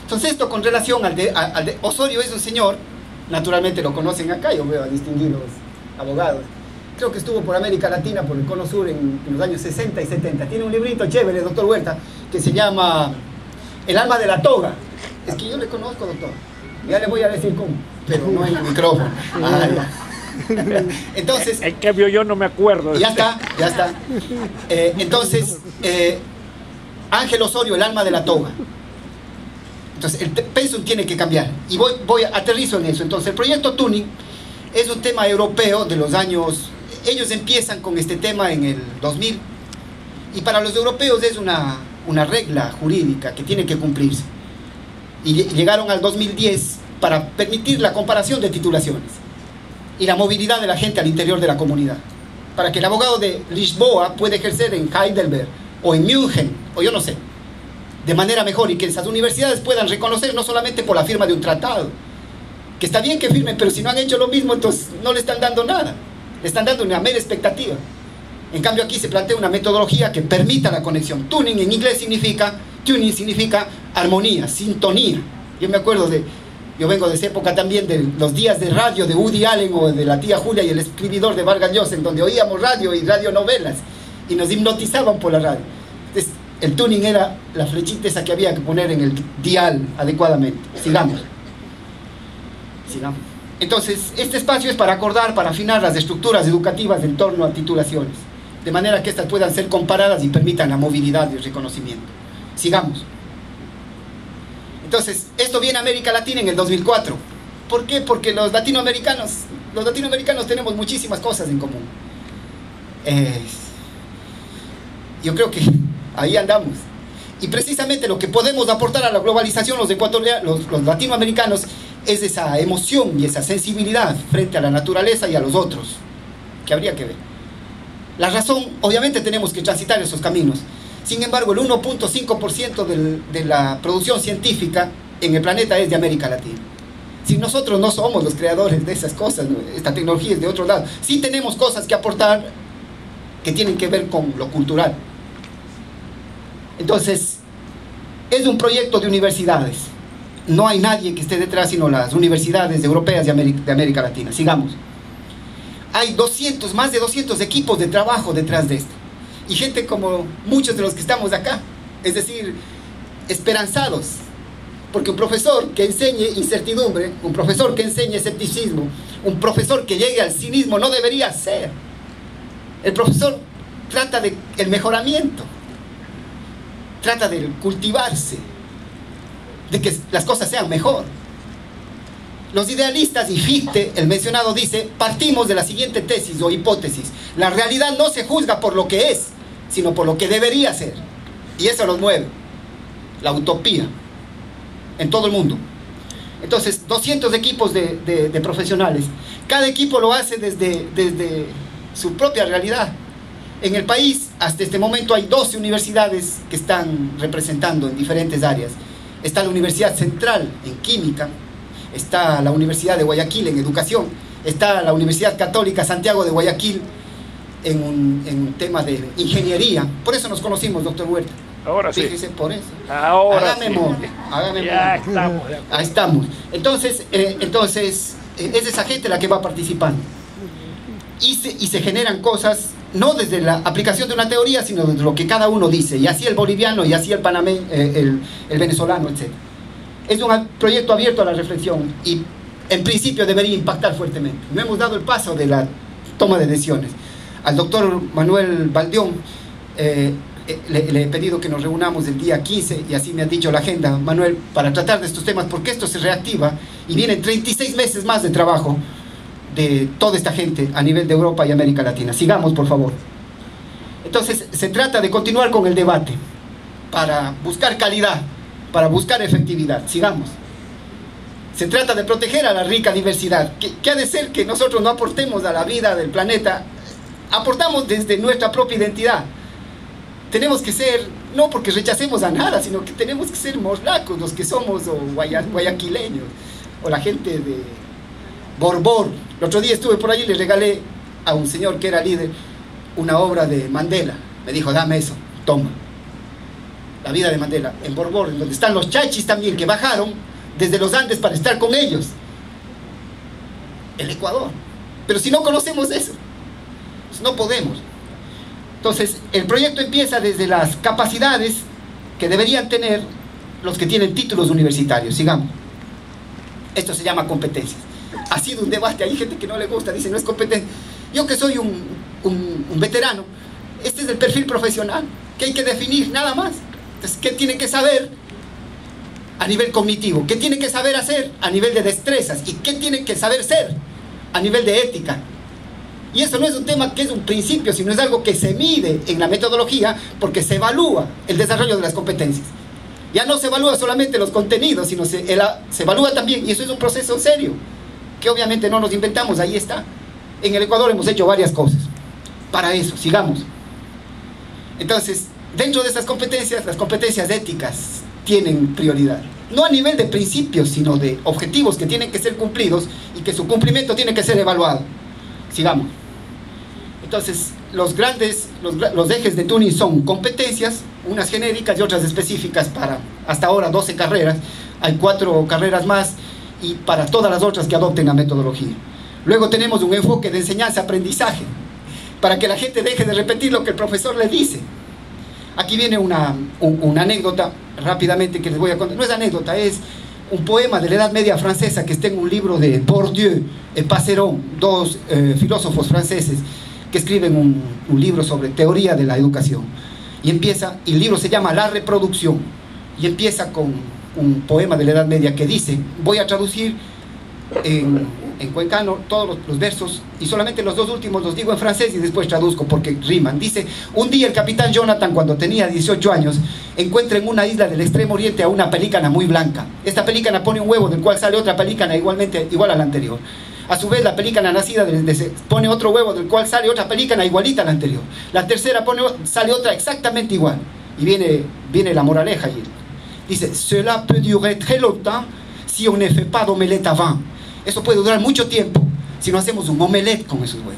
Entonces esto con relación al de, Osorio es un señor, naturalmente lo conocen acá, yo veo a distinguidos abogados, creo que estuvo por América Latina, por el Cono Sur en, en, los años 60 y 70. Tiene un librito chévere, doctor Huerta, que se llama El alma de la toga. Es que yo le conozco, doctor. Ya le voy a decir cómo, pero no en el micrófono. Ah, entonces. En cambio, yo no me acuerdo. Ya está, ya está. Eh, entonces, eh, Ángel Osorio, el alma de la toga. Entonces, el pensum tiene que cambiar. Y voy, voy aterrizo en eso. Entonces, el proyecto Tuning es un tema europeo de los años. Ellos empiezan con este tema en el 2000. Y para los europeos es una, una regla jurídica que tiene que cumplirse. Y llegaron al 2010 para permitir la comparación de titulaciones y la movilidad de la gente al interior de la comunidad. Para que el abogado de Lisboa pueda ejercer en Heidelberg o en München, o yo no sé, de manera mejor y que esas universidades puedan reconocer no solamente por la firma de un tratado, que está bien que firmen, pero si no han hecho lo mismo, entonces no le están dando nada, están dando una mera expectativa. En cambio aquí se plantea una metodología que permita la conexión. Tuning en inglés significa, tuning significa armonía, sintonía. Yo me acuerdo de, yo vengo de esa época también de los días de radio de Woody Allen o de la tía Julia y el escribidor de Vargas Llosa, en donde oíamos radio y radionovelas y nos hipnotizaban por la radio. Entonces, el tuning era la flechita esa que había que poner en el dial adecuadamente. Sigamos. Sigamos. Entonces, este espacio es para acordar, para afinar las estructuras educativas en torno a titulaciones de manera que éstas puedan ser comparadas y permitan la movilidad y el reconocimiento. Sigamos. Entonces, esto viene a América Latina en el 2004. ¿Por qué? Porque los latinoamericanos, los latinoamericanos tenemos muchísimas cosas en común. yo creo que ahí andamos. Y precisamente lo que podemos aportar a la globalización los, ecuatorianos, los latinoamericanos es esa emoción y esa sensibilidad frente a la naturaleza y a los otros, que habría que ver. La razón, obviamente tenemos que transitar esos caminos. Sin embargo, el 1.5% de la producción científica en el planeta es de América Latina. Si nosotros no somos los creadores de esas cosas, esta tecnología es de otro lado, sí tenemos cosas que aportar que tienen que ver con lo cultural. Entonces, es un proyecto de universidades. No hay nadie que esté detrás sino las universidades europeas de América Latina. Sigamos hay 200, más de 200 equipos de trabajo detrás de esto. Y gente como muchos de los que estamos acá, es decir, esperanzados. Porque un profesor que enseñe incertidumbre, un profesor que enseñe escepticismo, un profesor que llegue al cinismo no debería ser. El profesor trata de el mejoramiento, trata de cultivarse, de que las cosas sean mejor. Los idealistas y Fichte, el mencionado, dice, partimos de la siguiente tesis o hipótesis. La realidad no se juzga por lo que es, sino por lo que debería ser. Y eso nos mueve. La utopía. En todo el mundo. Entonces, 200 equipos de, profesionales. Cada equipo lo hace desde, desde su propia realidad. En el país, hasta este momento, hay 12 universidades que están representando en diferentes áreas. Está la Universidad Central en Química, está la Universidad de Guayaquil en Educación, está la Universidad Católica Santiago de Guayaquil en un, en tema de ingeniería. Por eso nos conocimos, doctor Huerta. Ahora sí. Fíjese, por eso. Ahora memoria, haga memoria. Ya estamos. Ahí estamos. Entonces, eh, entonces eh, es esa gente la que va participando. Y se, y se generan cosas, no desde la aplicación de una teoría, sino desde lo que cada uno dice. Y así el boliviano, y así el panameño, eh, el, el venezolano, etc. Es un proyecto abierto a la reflexión y en principio debería impactar fuertemente. No hemos dado el paso de la toma de decisiones. Al doctor Manuel Baldión eh, eh, le, le, he pedido que nos reunamos el día 15 y así me ha dicho la agenda, Manuel, para tratar de estos temas, porque esto se reactiva y vienen 36 meses más de trabajo de toda esta gente a nivel de Europa y América Latina. Sigamos, por favor. Entonces, se trata de continuar con el debate para buscar calidad, para buscar efectividad. Sigamos. Se trata de proteger a la rica diversidad, que ha de ser que nosotros no aportemos a la vida del planeta, aportamos desde nuestra propia identidad. Tenemos que ser, no porque rechacemos a nada, sino que tenemos que ser morlacos, los que somos, o guayaquileños, o la gente de Borbor. El otro día estuve por allí y le regalé a un señor que era líder una obra de Mandela. Me dijo, dame eso, toma. La vida de Mandela, en Borbor, en donde están los chachis también, que bajaron desde los Andes para estar con ellos. El Ecuador. Pero si no conocemos eso, pues no podemos. Entonces, el proyecto empieza desde las capacidades que deberían tener los que tienen títulos universitarios. Sigamos. Esto se llama competencias. Ha sido un debate, hay gente que no le gusta, dice no es competencia. Yo que soy un, un, un veterano, este es el perfil profesional que hay que definir, nada más. Entonces, ¿qué tiene que saber a nivel cognitivo? ¿Qué tiene que saber hacer a nivel de destrezas? ¿Y qué tiene que saber ser a nivel de ética? Y eso no es un tema que es un principio, sino es algo que se mide en la metodología porque se evalúa el desarrollo de las competencias. Ya no se evalúa solamente los contenidos, sino se, se evalúa también, y eso es un proceso serio, que obviamente no nos inventamos, ahí está. En el Ecuador hemos hecho varias cosas. Para eso, sigamos. Entonces, dentro de estas competencias, las competencias éticas tienen prioridad. No a nivel de principios, sino de objetivos que tienen que ser cumplidos y que su cumplimiento tiene que ser evaluado. Sigamos. Entonces, los grandes, los, ejes de tuning son competencias, unas genéricas y otras específicas para hasta ahora 12 carreras. Hay cuatro carreras más y para todas las otras que adopten la metodología. Luego tenemos un enfoque de enseñanza-aprendizaje, para que la gente deje de repetir lo que el profesor le dice. Aquí viene una, un, una anécdota rápidamente que les voy a contar. No es anécdota, es un poema de la Edad Media francesa que está en un libro de Bourdieu y Passeron, dos eh, filósofos franceses que escriben un, un, libro sobre teoría de la educación. Y empieza, y el libro se llama La reproducción, y empieza con un poema de la Edad Media que dice, voy a traducir en, en cuencano todos los, versos, y solamente los dos últimos los digo en francés y después traduzco porque riman. Dice, un día el capitán Jonathan, cuando tenía 18 años, encuentra en una isla del extremo oriente a una pelícana muy blanca. Esta pelícana pone un huevo del cual sale otra pelícana igualmente igual a la anterior. A su vez, la pelícana nacida de, de, pone otro huevo del cual sale otra pelícana igualita a la anterior. La tercera pone, sale otra exactamente igual. Y viene, viene la moraleja y dice, cela peut durer très longtemps si on ne fait pas d'omelette avant. Eso puede durar mucho tiempo si no hacemos un omelette con esos huevos.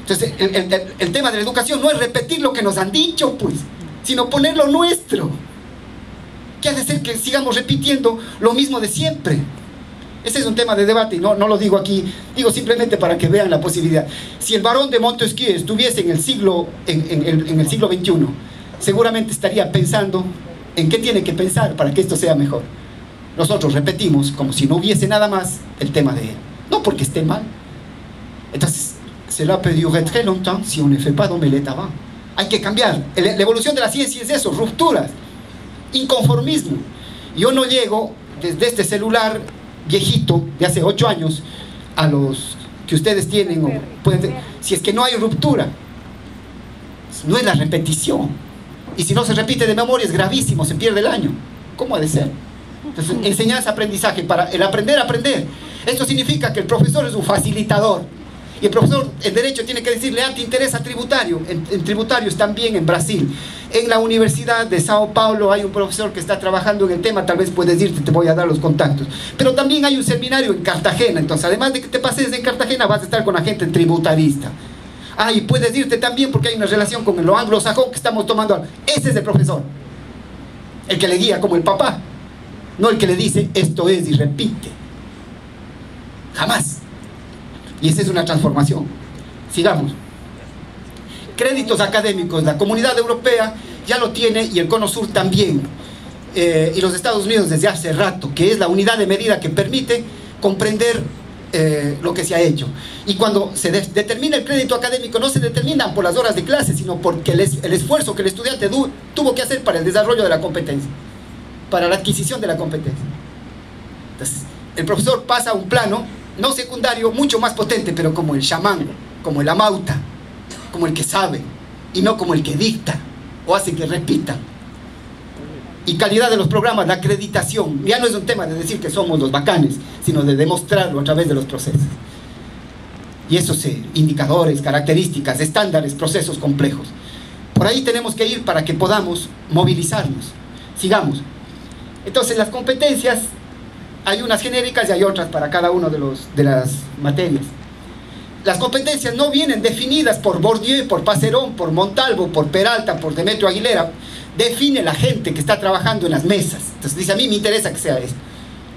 Entonces, el, el, el, tema de la educación no es repetir lo que nos han dicho, pues, sino ponerlo nuestro. ¿Qué ha de ser que sigamos repitiendo lo mismo de siempre? Ese es un tema de debate y no, no lo digo aquí, digo simplemente para que vean la posibilidad. Si el barón de Montesquieu estuviese en el siglo, en, en, el, en el siglo XXI, seguramente estaría pensando en qué tiene que pensar para que esto sea mejor. Nosotros repetimos como si no hubiese nada más el tema de él. No porque esté mal. Entonces, cela peut durer très longtemps si on ne fait pas d'omelette avant. Hay que cambiar. La evolución de la ciencia es eso, rupturas, inconformismo. Yo no llego desde este celular viejito de hace 8 años a los que ustedes tienen, o pueden, si es que no hay ruptura, no es la repetición. Y si no se repite de memoria es gravísimo, se pierde el año. ¿Cómo ha de ser? Entonces, enseñanza, aprendizaje, para el aprender, aprender. Esto significa que el profesor es un facilitador. Y el profesor en Derecho tiene que decirle, ah, te interesa tributario. En, en tributarios también en Brasil. En la Universidad de Sao Paulo hay un profesor que está trabajando en el tema, tal vez puedes irte, te voy a dar los contactos. Pero también hay un seminario en Cartagena, entonces además de que te pases en Cartagena, vas a estar con la gente tributarista. Ah, y puedes irte también porque hay una relación con lo anglosajón que estamos tomando. Ese es el profesor. El que le guía como el papá. No el que le dice esto es y repite. Jamás. Y esa es una transformación. Sigamos. Créditos académicos. La comunidad europea ya lo tiene y el Cono Sur también. Eh, y los Estados Unidos desde hace rato, que es la unidad de medida que permite comprender eh, lo que se ha hecho. Y cuando se determina el crédito académico, no se determina por las horas de clase, sino porque el, el esfuerzo que el estudiante tuvo que hacer para el desarrollo de la competencia, para la adquisición de la competencia. Entonces, el profesor pasa a un plano no secundario, mucho más potente, pero como el chamán, como el amauta, como el que sabe, y no como el que dicta o hace que repita y calidad de los programas, la acreditación. Ya no es un tema de decir que somos los bacanes, sino de demostrarlo a través de los procesos. Y esos eh, indicadores, características, estándares, procesos complejos. Por ahí tenemos que ir para que podamos movilizarnos. Sigamos. Entonces, las competencias, hay unas genéricas y hay otras para cada una de, de las materias. Las competencias no vienen definidas por Bourdieu, por Pacerón, por Montalvo, por Peralta, por Demetrio Aguilera, define la gente que está trabajando en las mesas. Entonces dice, a mí me interesa que sea esto.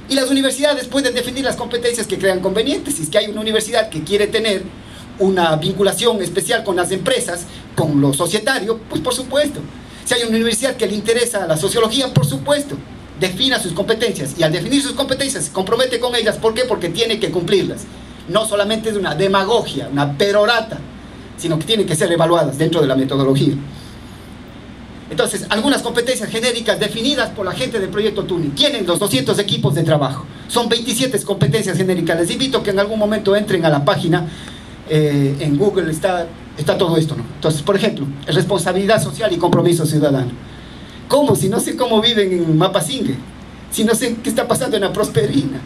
Y las universidades pueden definir las competencias que crean convenientes. Si es que hay una universidad que quiere tener una vinculación especial con las empresas, con lo societario, pues por supuesto. Si hay una universidad que le interesa la sociología, por supuesto, defina sus competencias. Y al definir sus competencias, se compromete con ellas. ¿Por qué? Porque tiene que cumplirlas. No solamente es una demagogia, una perorata, sino que tienen que ser evaluadas dentro de la metodología. Entonces, algunas competencias genéricas definidas por la gente del proyecto Tuning. Tienen los 200 equipos de trabajo. Son 27 competencias genéricas. Les invito que en algún momento entren a la página. Eh, en Google está, está todo esto. Entonces, por ejemplo, responsabilidad social y compromiso ciudadano. ¿Cómo? Si no sé cómo viven en Mapasingue. Si no sé qué está pasando en la Prosperina.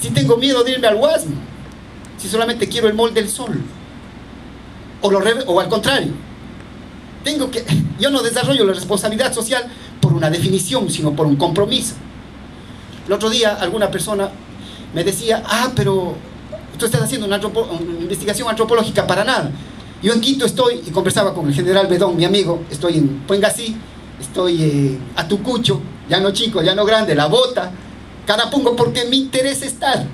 Si tengo miedo de irme al Guasmo. Si solamente quiero el molde del sol. O, lo, o al contrario tengo que, yo no desarrollo la responsabilidad social por una definición, sino por un compromiso. El otro día alguna persona me decía, ah, pero tú estás haciendo una, investigación antropológica para nada. Yo en Quito estoy, y conversaba con el general Bedón, mi amigo, estoy en Puengasí, estoy en Atucucho, ya no chico, ya no grande, La Bota, Carapungo, porque me interesa estar.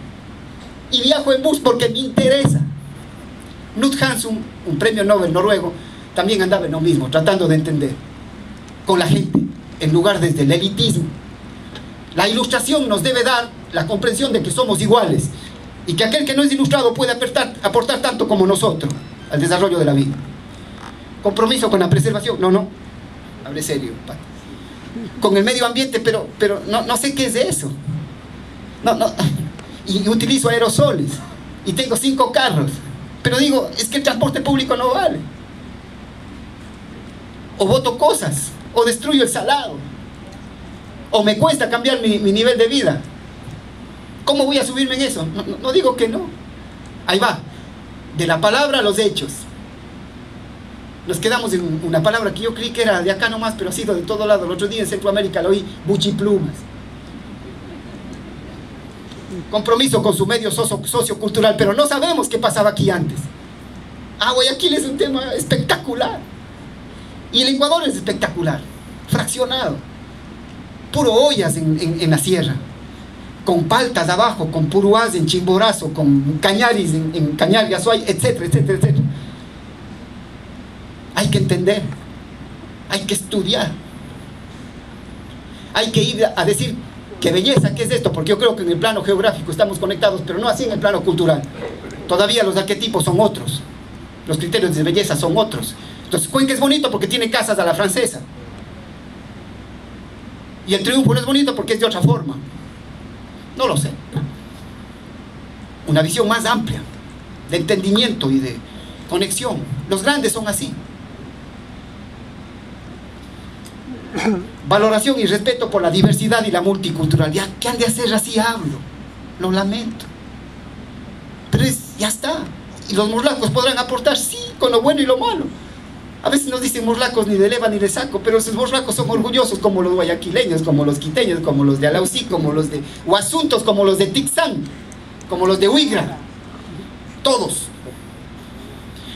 Y viajo en bus porque me interesa. Knut Hansson, un premio Nobel noruego, también andaba en lo mismo, tratando de entender con la gente, en lugar desde el elitismo. La ilustración nos debe dar la comprensión de que somos iguales y que aquel que no es ilustrado puede aportar, tanto como nosotros al desarrollo de la vida. Compromiso con la preservación, no, no, hable serio, con el medio ambiente, pero, pero no, no sé qué es eso. No, no, y utilizo aerosoles y tengo cinco carros, pero digo, es que el transporte público no vale o voto cosas, o destruyo el salado, o me cuesta cambiar mi, nivel de vida. ¿Cómo voy a subirme en eso? No, digo que no. Ahí va, de la palabra a los hechos. Nos quedamos en una palabra que yo creí que era de acá nomás, pero ha sido de todo lado. El otro día en Centroamérica lo oí, buchiplumas. Compromiso con su medio socio, sociocultural, pero no sabemos qué pasaba aquí antes. Ah, Guayaquil es un tema espectacular. Y el Ecuador es espectacular, fraccionado, puro ollas en, la sierra, con paltas abajo, con puruás en Chimborazo, con cañaris en, en Cañar Azuay, etcétera, etcétera, etcétera. Hay que entender, hay que estudiar, hay que ir a decir qué belleza, qué es esto, porque yo creo que en el plano geográfico estamos conectados, pero no así en el plano cultural. Todavía los arquetipos son otros, los criterios de belleza son otros. Entonces Cuenca es bonito porque tiene casas a la francesa. Y el triunfo no es bonito porque es de otra forma. No lo sé. Una visión más amplia, de entendimiento y de conexión. Los grandes son así. Valoración y respeto por la diversidad y la multiculturalidad. ¿Qué han de hacer así? Hablo. Lo lamento. Pero ya está. Y los morlacos podrán aportar, sí, con lo bueno y lo malo. A veces nos dicen morlacos ni de leva ni de saco, pero esos morlacos son orgullosos como los guayaquileños, como los quiteños, como los de Alausí, como los de Huasuntos, como los de Tixán, como los de Huigra. Todos.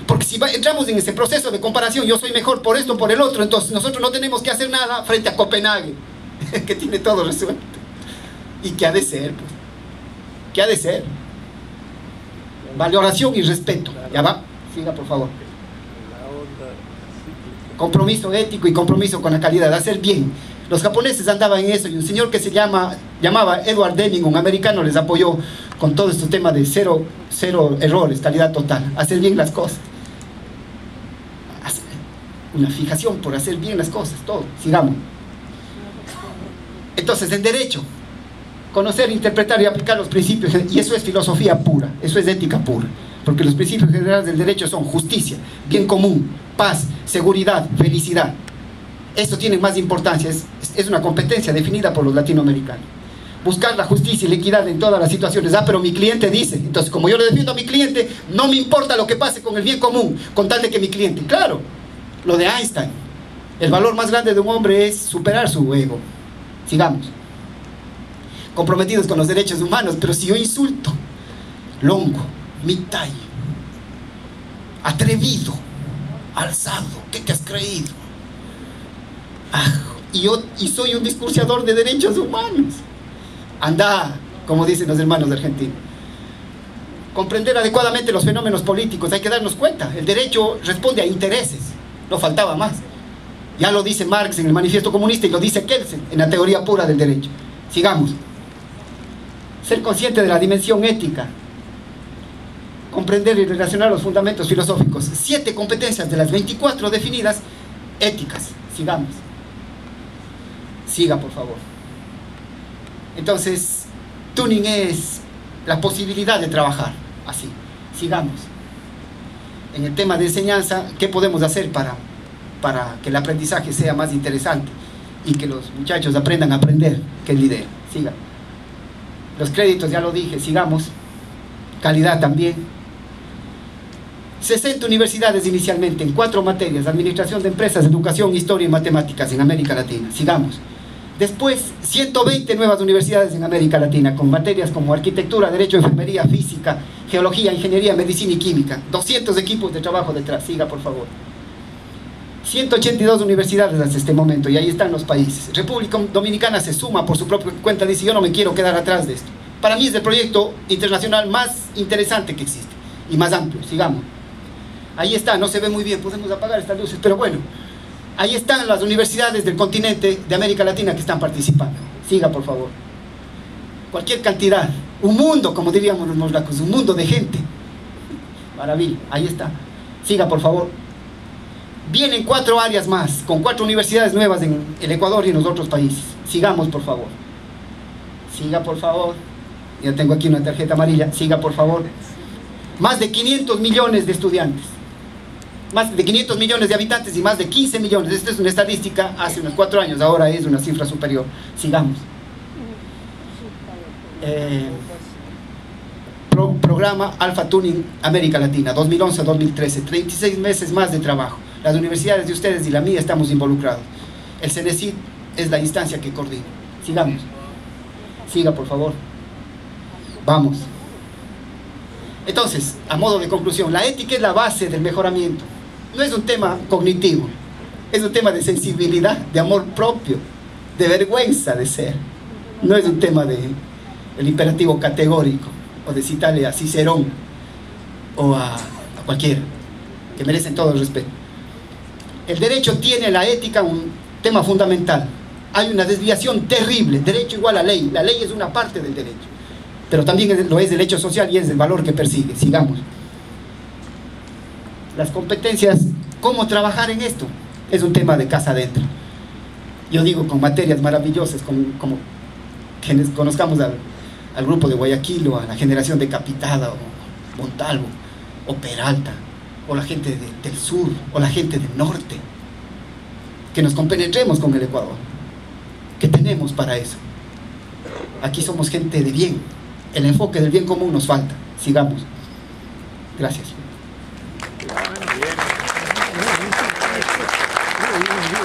Porque si entramos en ese proceso de comparación, yo soy mejor por esto, por el otro, entonces nosotros no tenemos que hacer nada frente a Copenhague, que tiene todo resuelto. ¿Y qué ha de ser? Pues? ¿Qué ha de ser? Valoración y respeto. ¿Ya va? Siga, por favor. Compromiso ético y compromiso con la calidad, hacer bien. Los japoneses andaban en eso y un señor que se llama, llamaba Edward Deming, un americano, les apoyó con todo este tema de cero, cero errores, calidad total, hacer bien las cosas. Una fijación por hacer bien las cosas, todo. Sigamos. Entonces, en derecho, conocer, interpretar y aplicar los principios, y eso es filosofía pura, eso es ética pura, porque los principios generales del derecho son justicia, bien común, paz, seguridad, felicidad. Eso tiene más importancia, es, una competencia definida por los latinoamericanos. Buscar la justicia y la equidad en todas las situaciones. Ah, pero mi cliente dice, entonces como yo le defiendo a mi cliente, no me importa lo que pase con el bien común, con tal de que mi cliente, claro, lo de Einstein, el valor más grande de un hombre es superar su ego. Sigamos comprometidos con los derechos humanos, pero si yo insulto, longo, mitay, atrevido, alzado, ¿qué te has creído? Ah, y yo y soy un discursiador de derechos humanos. Anda, como dicen los hermanos de Argentina. Comprender adecuadamente los fenómenos políticos, hay que darnos cuenta. El derecho responde a intereses, no faltaba más. Ya lo dice Marx en el Manifiesto Comunista y lo dice Kelsen en la teoría pura del derecho. Sigamos ser consciente de la dimensión ética, comprender y relacionar los fundamentos filosóficos. Siete competencias de las 24 definidas éticas. Sigamos. Siga, por favor. Entonces, tuning es la posibilidad de trabajar así. Sigamos. En el tema de enseñanza, ¿qué podemos hacer para, para que el aprendizaje sea más interesante y que los muchachos aprendan a aprender? Que el idea. Siga. Los créditos, ya lo dije, sigamos. Calidad también. 60 universidades inicialmente en cuatro materias, administración de empresas, educación, historia y matemáticas en América Latina. Sigamos. Después, 120 nuevas universidades en América Latina con materias como arquitectura, derecho, enfermería, física, geología, ingeniería, medicina y química. 200 equipos de trabajo detrás. Siga, por favor. 182 universidades hasta este momento y ahí están los países. República Dominicana se suma por su propia cuenta, dice yo no me quiero quedar atrás de esto. Para mí es el proyecto internacional más interesante que existe y más amplio, sigamos. Ahí está, no se ve muy bien, podemos apagar estas luces, pero bueno, ahí están las universidades del continente de América Latina que están participando. Siga, por favor. Cualquier cantidad, un mundo, como diríamos los moslacos, un mundo de gente. Maravilla, ahí está. Siga, por favor. Vienen cuatro áreas más, con cuatro universidades nuevas en el Ecuador y en los otros países. Sigamos, por favor. Siga, por favor. Ya tengo aquí una tarjeta amarilla. Siga, por favor. Más de 500 millones de estudiantes. Más de 500 millones de habitantes y más de 15 millones. Esta es una estadística hace unos cuatro años. Ahora es una cifra superior. Sigamos. Eh, programa Alpha Tuning América Latina, 2011-2013. 36 meses más de trabajo. Las universidades de ustedes y la mía estamos involucrados. El CENESID es la instancia que coordina. Sigamos. Siga, por favor. Vamos. Entonces, a modo de conclusión, la ética es la base del mejoramiento. No es un tema cognitivo, es un tema de sensibilidad, de amor propio, de vergüenza de ser. No es un tema de el imperativo categórico o de citarle a Cicerón o a, a cualquiera, que merecen todo el respeto el derecho tiene la ética un tema fundamental. Hay una desviación terrible, derecho igual a ley, la ley es una parte del derecho, pero también lo es el derecho social y es el valor que persigue, sigamos. Las competencias, ¿cómo trabajar en esto? Es un tema de casa adentro. Yo digo con materias maravillosas, como quienes conozcamos al, grupo de Guayaquil o a la generación de Capitada o Montalvo o Peralta, o la gente del sur, o la gente del norte. Que nos compenetremos con el Ecuador. ¿Qué tenemos para eso? Aquí somos gente de bien. El enfoque del bien común nos falta. Sigamos. Gracias.